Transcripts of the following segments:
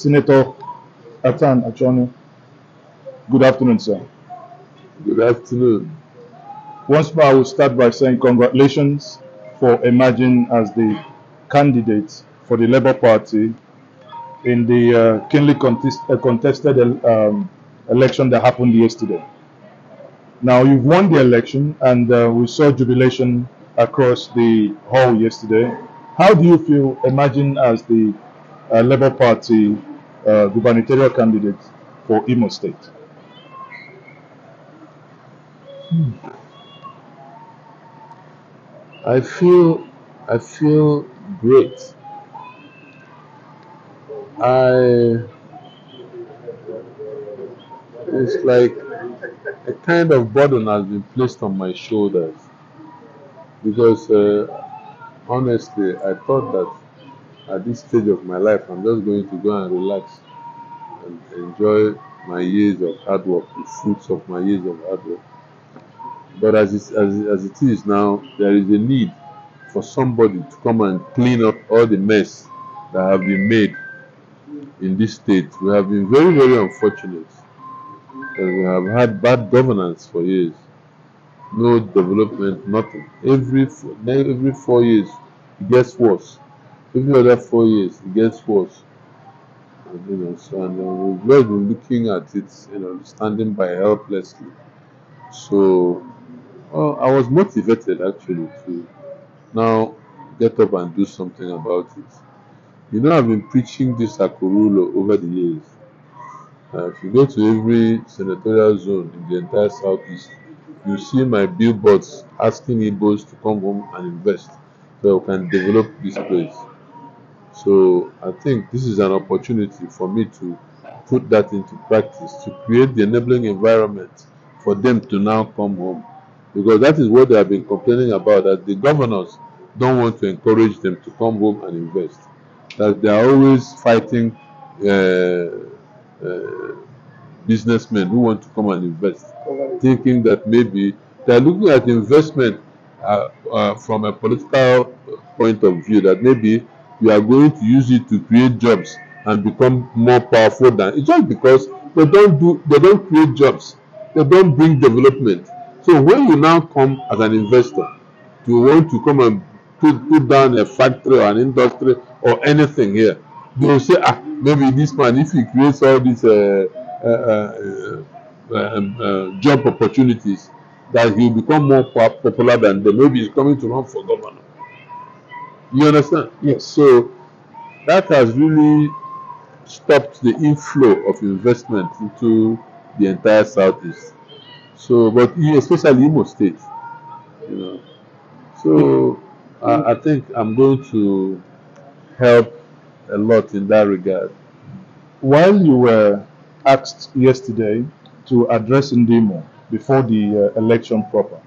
Senator Athan Achonu. Good afternoon, sir. Good afternoon. Once more, I will start by saying congratulations for emerging as the candidate for the Labour Party in the uh, keenly contest, uh, contested um, election that happened yesterday. Now, you've won the election, and uh, we saw jubilation across the hall yesterday. How do you feel emerging as the uh, Labour Party uh, gubernatorial candidate for Imo State? I feel I feel great. I it's like a kind of burden has been placed on my shoulders because uh, honestly I thought that at this stage of my life I'm just going to go and relax and enjoy my years of hard work, the fruits of my years of hard work. But as it, as, as it is now, there is a need for somebody to come and clean up all the mess that have been made in this state. We have been very, very unfortunate. And we have had bad governance for years. No development, nothing. Every every four years, it gets worse. Every other four years, it gets worse. And, you know, so and uh, we've been looking at it, you know, standing by helplessly. So well, I was motivated actually to now get up and do something about it. You know, I've been preaching this Akurulo over the years. Uh, if you go to every senatorial zone in the entire southeast, you see my billboards asking Igbos to come home and invest so we can develop this place. So I think this is an opportunity for me to put that into practice to create the enabling environment for them to now come home. Because that is what they have been complaining about that the governors don't want to encourage them to come home and invest. That they are always fighting uh, uh, businessmen who want to come and invest thinking that maybe they are looking at investment uh, uh, from a political point of view that maybe you are going to use it to create jobs and become more powerful than it's just because they don't do they don't create jobs. They don't bring development. So when you now come as an investor to want to come and put put down a factory or an industry or anything here they will say ah maybe this man if he creates all these uh, uh, uh, uh, um, uh, job opportunities that he will become more popular than them. Maybe he's coming to run for governor you understand Yes. so that has really stopped the inflow of investment into the entire southeast. So, but especially Imo State, you know. So, I, I think I'm going to help a lot in that regard. While you were asked yesterday to address Ndimo before the uh, election proper,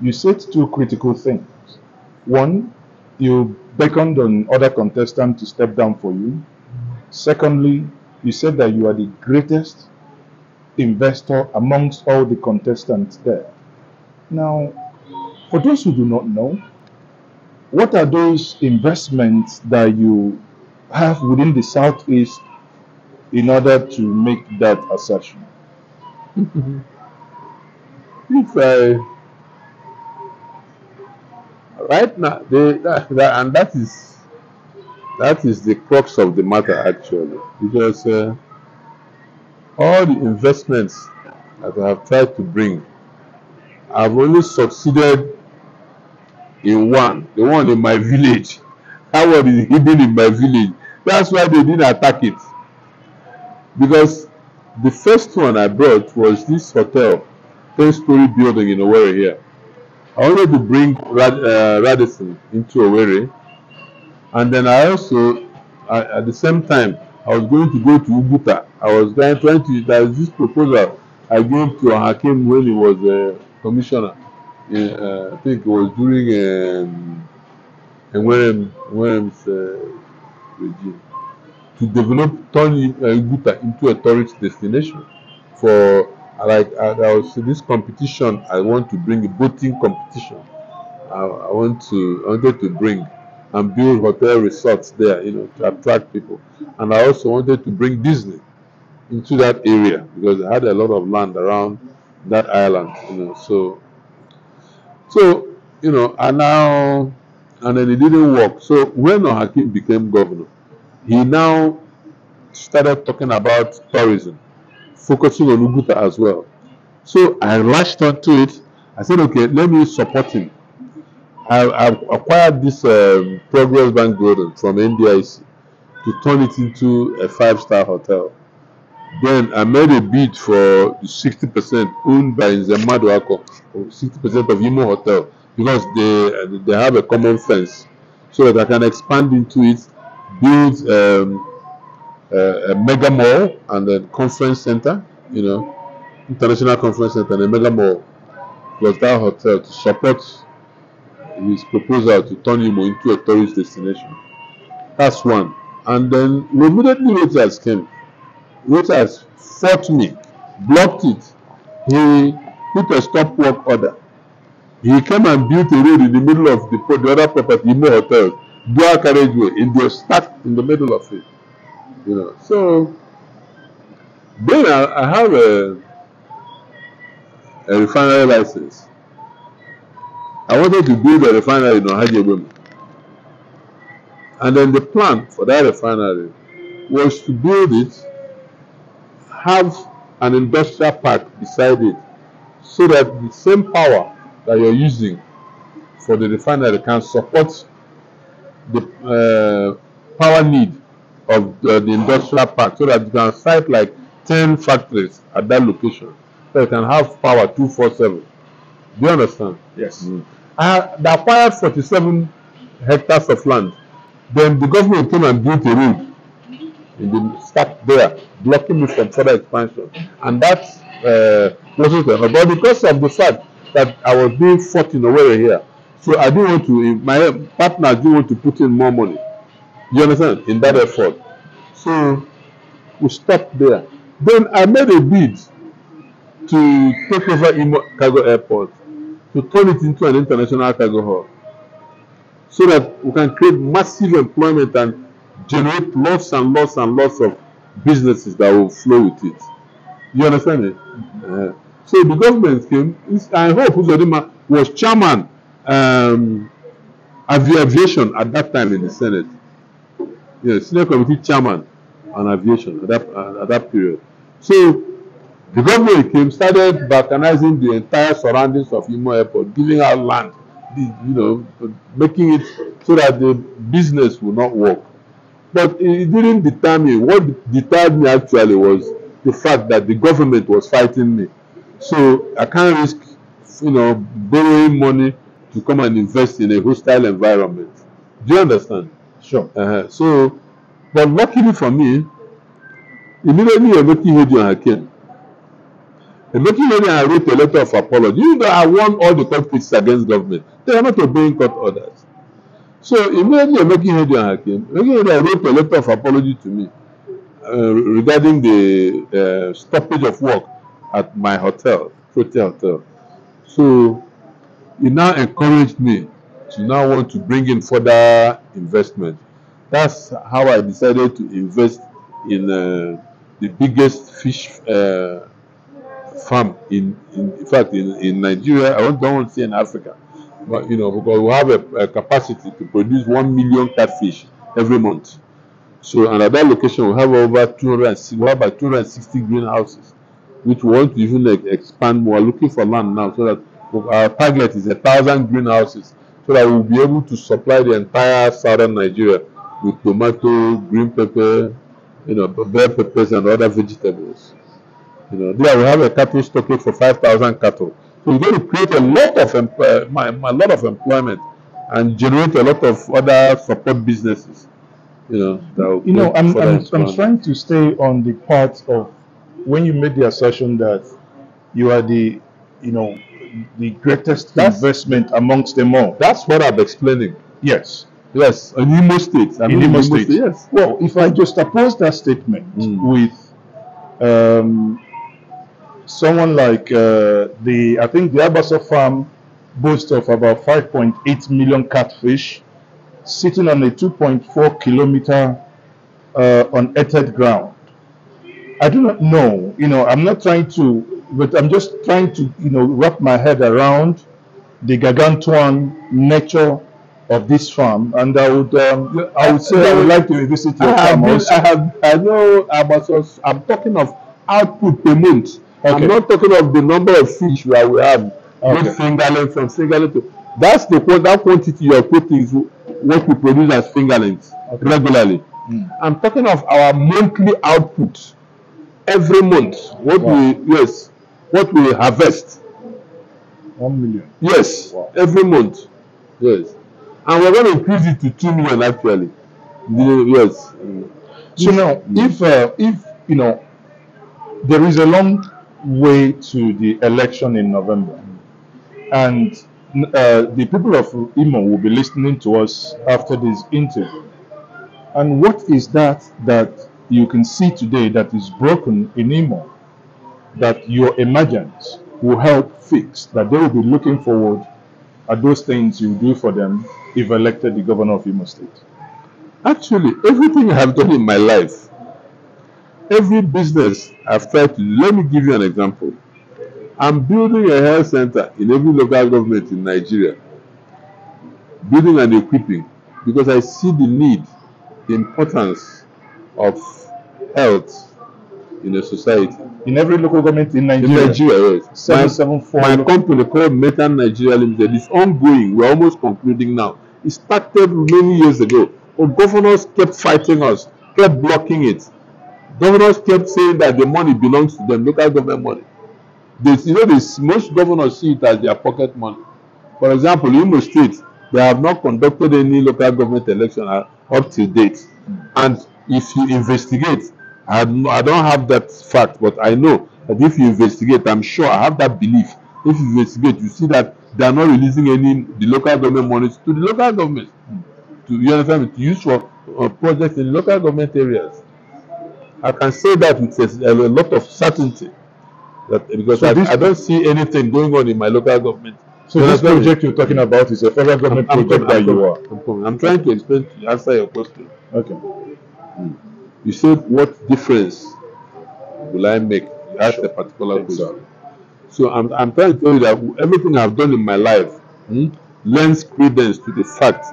you said two critical things. One, you beckoned on other contestants to step down for you. Secondly, you said that you are the greatest investor amongst all the contestants there. Now, for those who do not know, what are those investments that you have within the Southeast in order to make that assertion? If I right now, they, that, that, and that is that is the crux of the matter actually, because uh, all the investments that I have tried to bring, I've only succeeded in one, the one in my village. That one is hidden in my village. That's why they didn't attack it. Because the first one I brought was this hotel, 10 story building in Owerri here. I wanted to bring Rad, uh, Radisson into Owerri. And then I also, uh, at the same time, I was going to go to Oguta. I was going, trying to, there was this proposal I gave to Ohakim when he was a commissioner. Uh, I think it was during um, Enwerem, Enwerem's uh, regime to develop turn it- uh, into a tourist destination for uh, like there was this competition I want to bring a boating competition I, I want to I wanted to bring and build hotel resorts there, you know, to attract people. And I also wanted to bring Disney into that area because I had a lot of land around that island, you know. So, so you know, and now, and then it didn't work. So when Ohakim became governor, he now started talking about tourism, focusing on Oguta as well. So I latched onto it. I said, okay, let me support him. I, I acquired this um, Progress Bank building from NDIC to turn it into a five-star hotel. Then I made a bid for the 60% owned by Nzemadu Ako, 60% of Imo Hotel, because they they have a common fence, so that I can expand into it, build um, a, a mega mall and a conference center, you know, international conference center and a mega mall, plus that hotel to support his proposal to turn Imo into a tourist destination. That's one. And then immediately Rochas came. Rochas fought me, blocked it. He put a stop work order. He came and built a road in the middle of the, the other property, Imo Hotel, dual carriageway, and they were stuck in the middle of it. You know, so then I, I have a, a refinery license. I wanted to build a refinery in Ohaji-Egbema. And then the plan for that refinery was to build it, have an industrial park beside it, so that the same power that you're using for the refinery can support the uh, power need of the, the industrial park, so that you can site like 10 factories at that location, so you can have power 247. Do you understand? Yes. I they acquired 47 hectares of land. Then the government came and built a road in the stuck there, blocking me from further expansion. And that uh, wasn't enough. But because of the fact that I was being fought in a way here, so I didn't want to, my partner didn't want to put in more money. You understand? In that effort. So we stopped there. Then I made a bid to take over Imo Cargo Airport to turn it into an international cargo hub so that we can create massive employment and generate lots and lots and lots of businesses that will flow with it. You understand it? Uh, so the government came. I hope Uzodimma was chairman um, of aviation at that time in the Senate. Yes, senior committee chairman on aviation at that, at that period. So the government came, started balkanizing the entire surroundings of Imo Airport, giving out land, you know, making it so that the business will not work. But it didn't deter me. What deterred me actually was the fact that the government was fighting me. So I can't risk, you know, borrowing money to come and invest in a hostile environment. Do you understand? Sure. Uh-huh. So, but luckily for me, immediately Emeki Hedion came. Emeki Hedion wrote a letter of apology. You know, I won all the conflicts against government. They are not obeying court orders. So immediately Emeki Hedion came. Emeki Hedion wrote a letter of apology to me uh, regarding the uh, stoppage of work at my hotel, Protea Hotel. So he now encouraged me to now want to bring in further investment. That's how I decided to invest in uh, the biggest fish uh, farm in, in, in fact in, in Nigeria. I don't want to say in Africa, but you know because we have a, a capacity to produce one million catfish every month. So and at that location we have over 200, we have about 260 greenhouses, which we want to even like, expand. We are looking for land now so that our target is a thousand greenhouses so that we'll be able to supply the entire southern Nigeria with tomato, green pepper, you know, bell peppers and other vegetables. You know, there we have a cattle stockade for 5,000 cattle. So we're going to create a lot of a lot of employment and generate a lot of other support businesses. You know, that will You know, I'm, I'm, I'm trying to stay on the part of when you made the assertion that you are the, you know, the greatest That's- investment amongst them all. That's what I'm explaining. Yes. Yes, in Imo State. I In mean, Imo State. Yes. Well, if I just oppose that statement Mm. with um, someone like uh, the, I think the Abasa farm boasts of about 5.8 million catfish sitting on a 2.4 kilometer uh, unearthed ground. I do not know, you know, I'm not trying to, but I'm just trying to, you know, wrap my head around the gargantuan nature of this farm, and I would, um, I would say I would like to visit your I farm been, also. I have, I know about us. I'm talking of output per month. Okay. I'm not talking of the number of fish that we have. Okay. Not fingerling from fingerling to. That's the that quantity you're quoting is what we produce as fingerlings Okay. regularly. Mm. I'm talking of our monthly output every month. What Wow. we yes, what we harvest. One million. Yes, Wow. every month. Yes, and we're going to increase it to two million actually. The- yes. Mm. So now, if uh, if you know, there is a long way to the election in November, and uh, the people of Imo will be listening to us after this interview. And what is that that you can see today that is broken in Imo that your emergence will help fix? That they will be looking forward at those things you do for them if elected the governor of Imo State. Actually, everything I have done in my life, every business I've tried to let me give you an example. I'm building a health center in every local government in Nigeria, building and equipping because I see the need, the importance of health in a society. In every local government in Nigeria. In Nigeria, yes. seven My- seven four. My company called Metan Nigeria Limited is ongoing. We're almost concluding now. It started many years ago. But governors kept fighting us, kept blocking it. Governors kept saying that the money belongs to them, local government money. They, you know, this, most governors see it as their pocket money. For example, in Imo State, they have not conducted any local government election uh, up to date. And if you investigate, I, I don't have that fact, but I know that if you investigate, I'm sure I have that belief. If you investigate, you see that they are not releasing any the local government monies to the local government to you understand me to use for uh, projects in local government areas. I can say that with a, a lot of certainty that because So I, this- I don't see anything going on in my local government. So You this understand me? project you're talking about is a federal government I'm, I'm, project that I'm, you are. I'm, trying to explain to answer your question. Okay. You said what difference will I make? You asked a particular question. So I'm, I'm trying to tell you that everything I've done in my life hmm, lends credence to the fact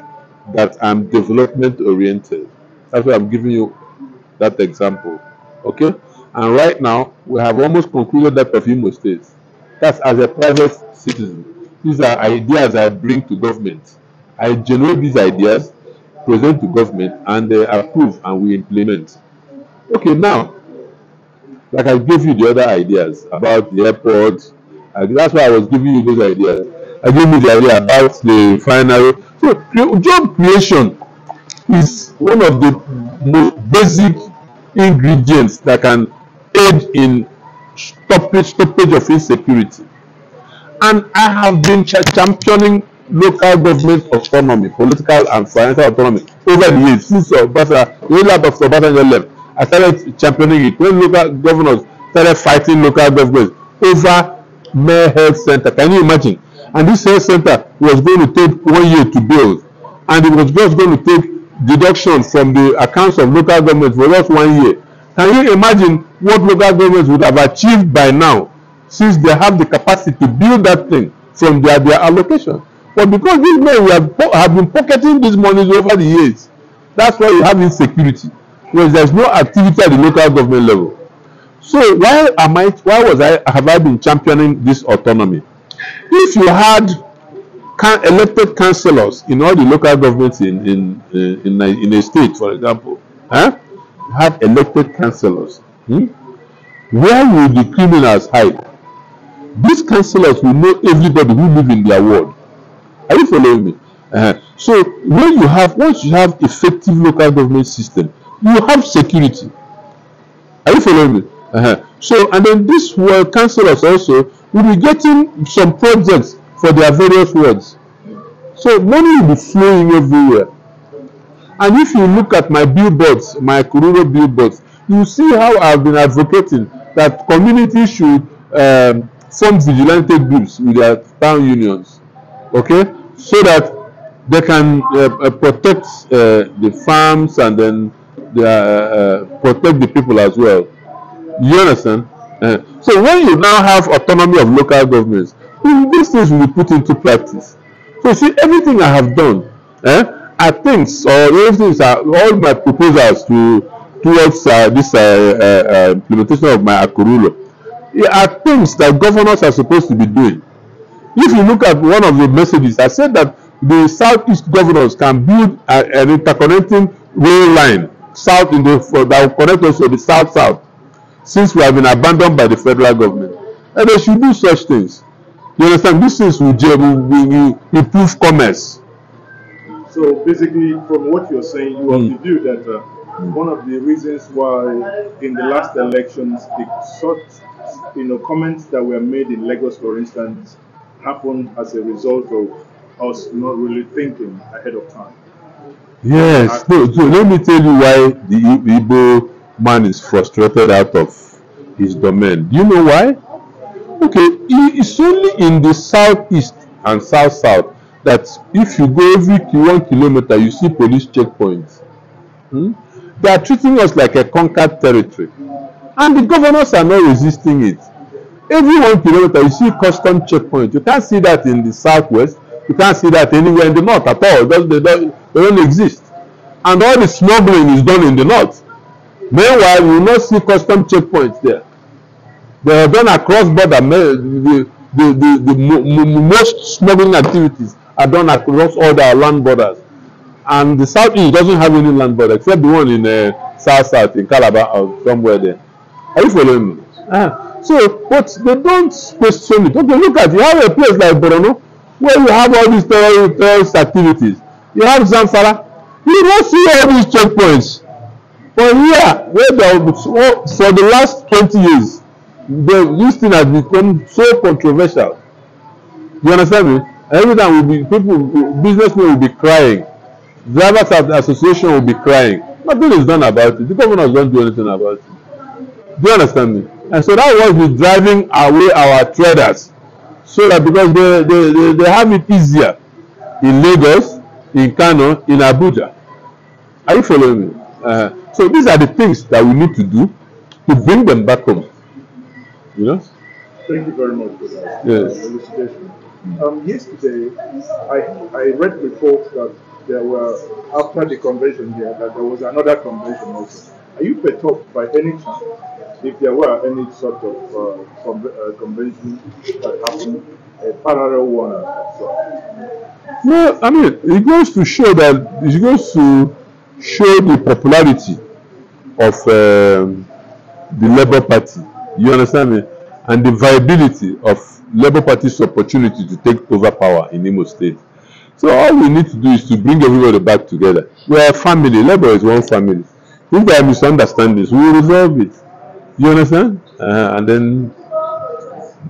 that I'm development oriented. That's why I'm giving you that example. Okay? And right now, we have almost concluded that of Imo State. That's as a private citizen. These are ideas I bring to government. I generate these ideas, present to government, and they approve and we implement. Okay, now, like I gave you the other ideas about the airport. That's why I was giving you those ideas. I gave you the idea about the final. So job creation is one of the most basic ingredients that can aid in stoppage, stoppage of insecurity. And I have been championing local government autonomy, political and financial autonomy over the years since Obasa, when Dr. Obasanjo left. I started championing it when local governors started fighting local governments over Mayor Health Center. Can you imagine? And this health center was going to take one year to build, and it was just going to take deduction from the accounts of local government for just one year. Can you imagine what local governments would have achieved by now since they have the capacity to build that thing from their their allocation? But because these men have, have been pocketing these monies over the years, that's why you have insecurity. Because there's no activity at the local government level. So why am I why was I have I been championing this autonomy? If you had can, elected councillors in all the local governments in in in, in, a- in a state, for example, huh? have elected councillors. Hmm? Where will the criminals hide? These councillors will know everybody who live in their ward. Are you following me? Uh-huh. So when you have once you have effective local government system, you have security. Are you following me? Uh-huh. So and then these were councillors also will be getting some projects for their various wards. So money will be flowing everywhere. And if you look at my billboards, my Kururo billboards, you see how I've been advocating that communities should um, form vigilante groups with their town unions. Okay? So that they can uh, uh, protect uh, the farms and then they, protect the people as well. You understand? So when you now have autonomy of local governments, these things will be put into practice. So see, everything I have done eh, are things or everything are all my proposals to towards uh, this uh, uh, implementation of my Akurulo are things that governors are supposed to be doing. If you look at one of the messages, I said that the southeast governors can build a, an interconnecting rail line south in the for, that will connect us to the south south since we have been abandoned by the federal government and they should do such things you understand these things will, will, will, improve commerce. so basically from what you're saying you have Mm. the view that uh, one of the reasons why in the last elections the sort you know comments that were made in lagos for instance happened as a result of us not really thinking ahead of time Yes, no, so let me tell you why the Igbo man is frustrated out of his domain. Do you know why? Okay, it's only in the southeast and south south that if you go every one kilometer, you see police checkpoints. Hmm? They are treating us like a conquered territory, and the governors are not resisting it. Every one kilometer, you see custom checkpoint. You can't see that in the southwest. You can't see that anywhere in the north at all. They, they, don't, they don't exist. And all the smuggling is done in the north. Meanwhile, you will not see custom checkpoints there. They are done across border. The, the, the, the mo- mo- most smuggling activities are done across all the land borders. And the southeast doesn't have any land border except the one in uh, south south in Calabar or somewhere there. Are you following me? Ah. So, but they don't question it. Okay, look at you have a place like Borno where you have all these terror, terrorist activities. You have Zamfara. You don't see all these checkpoints. But here, where the, for the last 20 years, the, this thing has become so controversial. You understand me? Every time will be people, businessmen will be crying. Drivers association will be crying. Nothing is done about it. The governors don't do anything about it. Do you understand me? And so that was the driving away our traders. So that because they, they, they, they have it easier in Lagos, in Kano, in Abuja. Are you following me? Uh, so these are the things that we need to do to bring them back home. You know? Thank you very much for that Yes. uh, elucidation. Um, yesterday, I, I read reports that there were, after the convention here, that there was another convention also. Are you perturbed by any chance if there were any sort of uh, con- uh, convention that happened, a parallel one? No, I mean, it goes to show that it goes to show the popularity of um, the Labour Party. You understand me? And the viability of Labour Party's opportunity to take over power in Imo State. So all we need to do is to bring everybody back together. We are a family. Labour is one family. If there are misunderstandings, we will resolve it. You understand? Uh, and then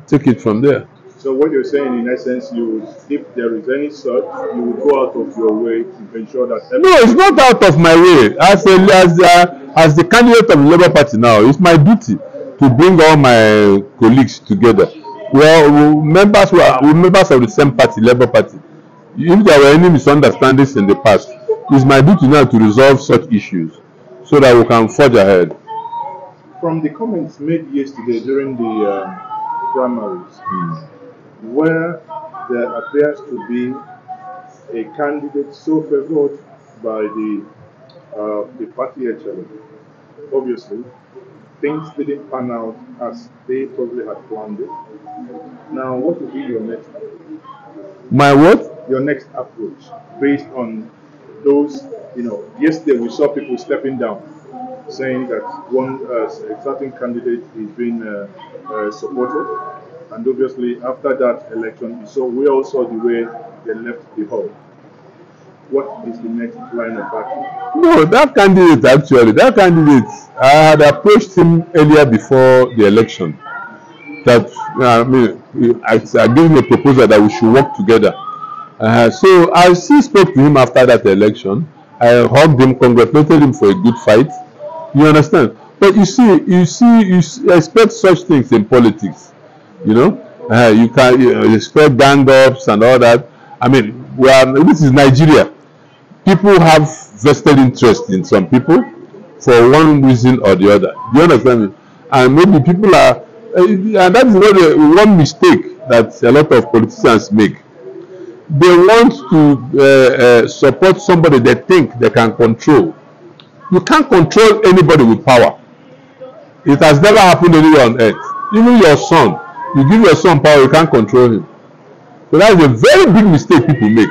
take it from there. So what you're saying in essence, you would, if there is any such, you would go out of your way to ensure that No, it's not out of my way. As a, as a, as the candidate of the Labour Party now, it's my duty to bring all my colleagues together. We are we members who are members of the same party, Labour Party. If there were any misunderstandings in the past, it's my duty now to resolve such issues so that we can forge ahead. From the comments made yesterday during the um, primaries, where there appears to be a candidate so favored by the uh, the party HLM. Obviously, things didn't pan out as they probably had planned it. Now, what will be your next Approach? My what? your next approach based on those? You know, yesterday we saw people stepping down, saying that one uh, certain candidate is being uh, uh, supported, and obviously after that election, so we all saw the way they left the hall. What is the next line of action? No, that candidate actually, that candidate, I had approached him earlier before the election. That uh, I mean, I, I gave him a proposal that we should work together. Uh, so I still spoke to him after that election. I hugged him, congratulated him for a good fight. You understand? But you see, you see, you s- expect such things in politics. You know, uh, you can you expect gang ups and all that. I mean, we are, this is Nigeria. People have vested interest in some people for one reason or the other. Do you understand me? And maybe people are, uh, and that is not one mistake that a lot of politicians make. They want to uh, uh, support somebody they think they can control. You can't control anybody with power. It has never happened anywhere on earth. Even your son, you give your son power, you can't control him. So that is a very big mistake people make.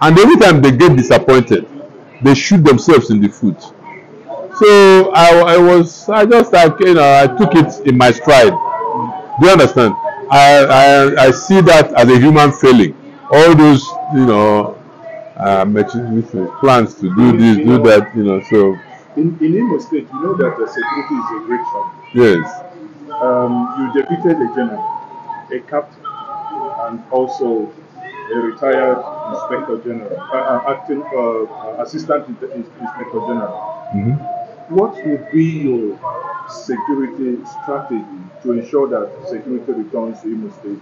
And every time they get disappointed, they shoot themselves in the foot. So I, I was, I just like, you know, I took it in my stride. Do you understand? I, I, I see that as a human failing. All those, you know, uh, plans to do this, do that, you know, so. In, in Imo State, you know that the security is a great challenge. Yes. Um, you deputed a general, a captain, and also a retired inspector general, uh, uh acting uh, assistant inspector general. Mm-hmm. What would be your security strategy to ensure that security returns to Imo State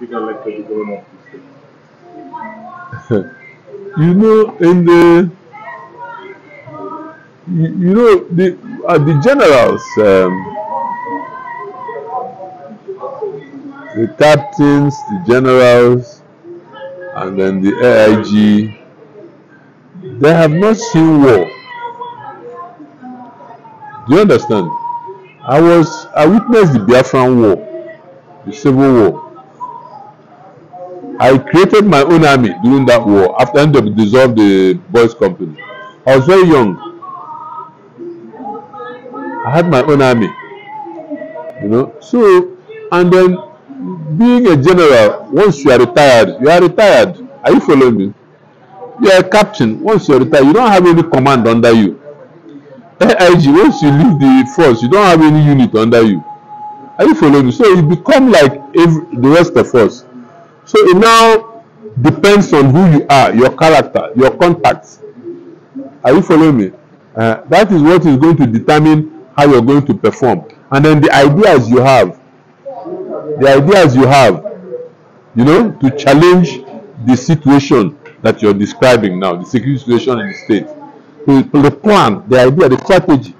if elected the governor of the state? you know, in the you, you know the uh, the generals. Um, the captains, the generals, and then the AIG, they have not seen war. Do you understand? I was I witnessed the Biafran War, the Civil War. I created my own army during that war after they dissolved the boys' company. I was very young. I had my own army. You know, so and then being a general, once you are retired, you are retired. Are you following me? You are a captain. Once you are retired, you don't have any command under you. AIG, once you leave the force, you don't have any unit under you. Are you following me? So you become like every, the rest of us. So it now depends on who you are, your character, your contacts. Are you following me? Uh, that is what is going to determine how you're going to perform. And then the ideas you have the ideas you have, you know, to challenge the situation that you're describing now, the security situation in the state. To the plan, the idea, the strategy.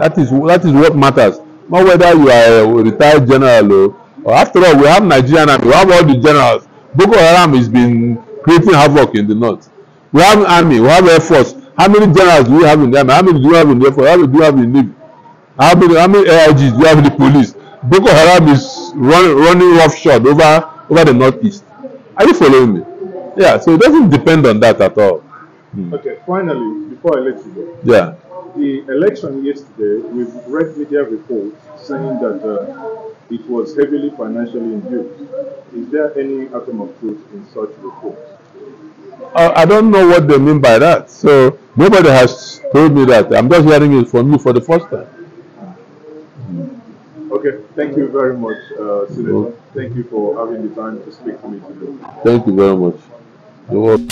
That is that is what matters. Not whether you are a retired general or after all, we have Nigerian army, we have all the generals. Boko Haram has been creating havoc in the north. We have army, we have air force. How many generals do we have in the army? How many do we have in the air force? How many do we have in the navy? How many, how many AIGs do we have in the police? Boko Haram is run, running roughshod over over the northeast. Are you following me? Yeah, so it doesn't depend on that at all. Hmm. Okay, finally, before I let you go. Yeah. The election yesterday, we've read media reports saying that uh, It was heavily financially induced. Is there any atom of truth in such reports? Uh, I don't know what they mean by that. So nobody has told me that. I'm just hearing it from you for the first time. Mm-hmm. Okay, thank you very much, uh, Thank you for having the time to speak to me today. Thank you very much. You're welcome.